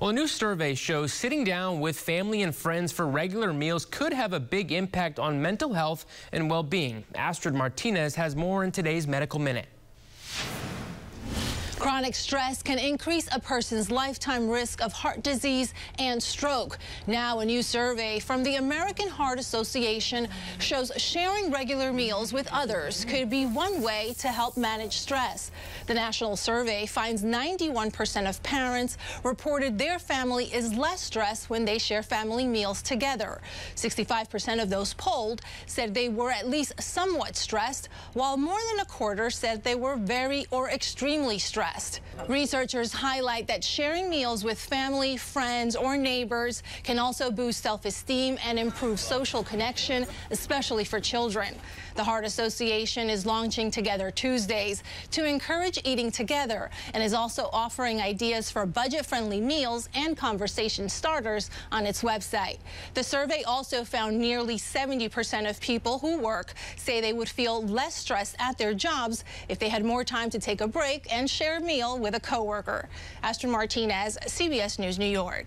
Well, a new survey shows sitting down with family and friends for regular meals could have a big impact on mental health and well-being. Astrid Martinez has more in today's Medical Minute. Chronic stress can increase a person's lifetime risk of heart disease and stroke. Now, a new survey from the American Heart Association shows sharing regular meals with others could be one way to help manage stress. The national survey finds 91% of parents reported their family is less stressed when they share family meals together. 65% of those polled said they were at least somewhat stressed, while more than a quarter said they were very or extremely stressed. Researchers highlight that sharing meals with family, friends, or neighbors can also boost self-esteem and improve social connection, especially for children. The Heart Association is launching Together Tuesdays to encourage eating together and is also offering ideas for budget-friendly meals and conversation starters on its website. The survey also found nearly 70% of people who work say they would feel less stressed at their jobs if they had more time to take a break and share meal with a coworker. Astrid Martinez, CBS News, New York.